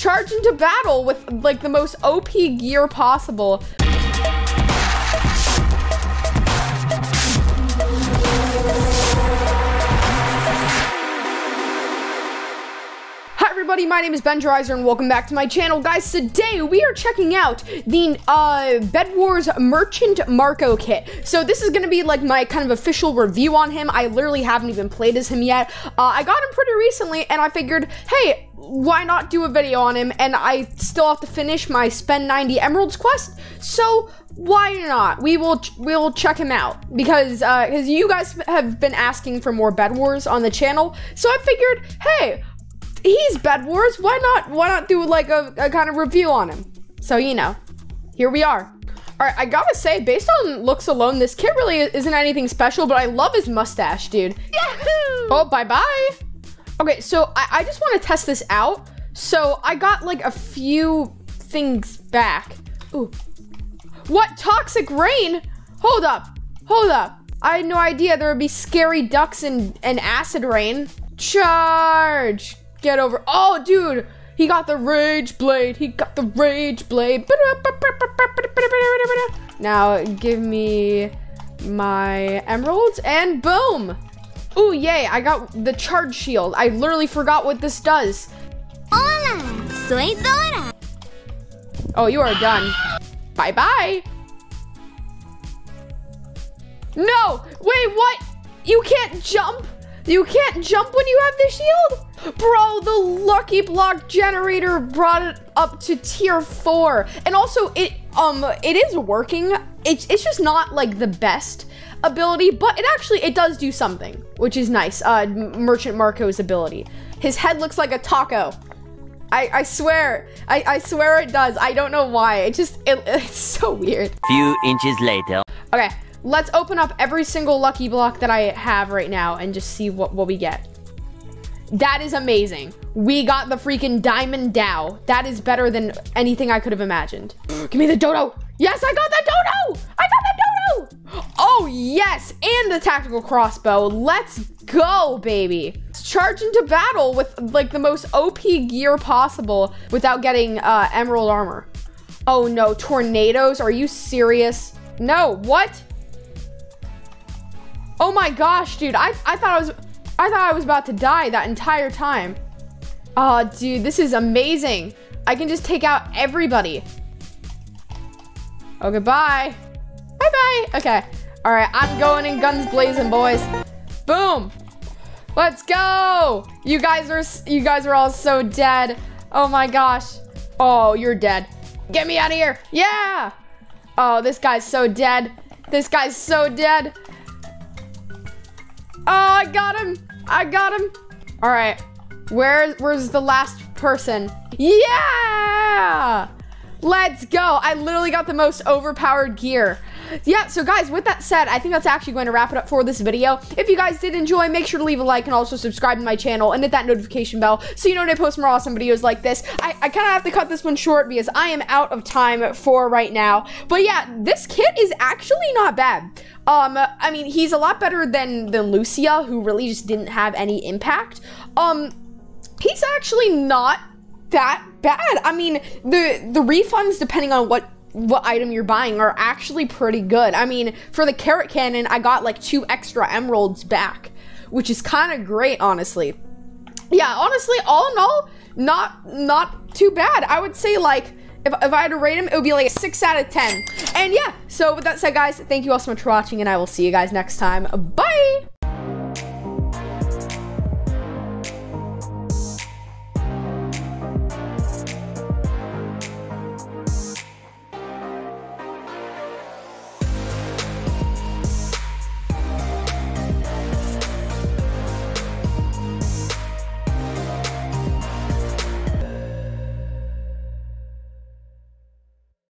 charge into battle with like the most OP gear possible. Hi everybody, my name is Benjerizer and welcome back to my channel. Guys, today we are checking out the uh, Bed Wars Merchant Marco kit. So this is to be like my kind of official review on him. I literally haven't even played as him yet. Uh, I got him pretty recently and I figured, hey, why not do a video on him? And I still have to finish my spend 90 emeralds quest. So why not? We will we'll check him out because because uh, you guys have been asking for more Bed Wars on the channel. So I figured, hey, he's Bed Wars. Why not? Why not do like a, a kind of review on him? So you know, here we are. All right, I gotta say, based on looks alone, this kid really isn't anything special, but I love his mustache, dude. Yahoo! Oh, bye bye. Okay, so I, I just want to test this out. So I got like a few things back. Ooh. What toxic rain? Hold up, hold up. I had no idea there would be scary ducks and, and acid rain. Charge! Get over. Oh, dude. He got the rage blade. He got the rage blade. Now give me my emeralds and boom. Ooh, yay. I got the charge shield. I literally forgot what this does. Hola, soy Dora. Oh, you are done. Bye-bye. No, wait, what? You can't jump? You can't jump when you have the shield? Bro, the lucky block generator brought it up to tier four. And also it um it is working. It's it's just not like the best ability, but it actually it does do something, which is nice. Uh Merchant Marco's ability. His head looks like a taco. I, I swear, I, I swear it does. I don't know why. It just, it, it's so weird. Few inches later. Okay, let's open up every single lucky block that I have right now and just see what, what we get. That is amazing. We got the freaking diamond Dao. That is better than anything I could have imagined. Give me the dodo. Yes, I got the dodo. I got the dodo. Oh, yes. And the tactical crossbow. Let's go, baby. Charge into battle with like the most OP gear possible without getting uh, emerald armor. Oh no, tornadoes? Are you serious? No, what? Oh my gosh, dude. I, I thought I was I thought I was about to die that entire time. Oh, dude, this is amazing. I can just take out everybody. Oh, goodbye. Bye-bye. Okay. All right, I'm going in guns blazing, boys. Boom. Let's go. You guys are you guys are all so dead. Oh my gosh. Oh, you're dead. Get me out of here. Yeah. Oh, this guy's so dead. This guy's so dead. Oh, I got him. I got him. All right. Where, where's the last person? Yeah! Let's go. I literally got the most overpowered gear. Yeah, so guys, with that said, I think that's actually going to wrap it up for this video. If you guys did enjoy, make sure to leave a like and also subscribe to my channel and hit that notification bell so you know when I post more awesome videos like this. I, I kind of have to cut this one short because I am out of time for right now. But yeah, this kit is actually not bad. Um, I mean, he's a lot better than, than Lucia, who really just didn't have any impact. Um, he's actually not that bad. I mean, the the refunds depending on what what item you're buying are actually pretty good. I mean, for the carrot cannon, I got like two extra emeralds back, which is kind of great, honestly. Yeah, honestly, all in all, not not too bad. I would say like if, if I had to rate him, it would be like a 6 out of 10. And yeah, so with that said, guys, thank you all so much for watching, and I will see you guys next time. Bye!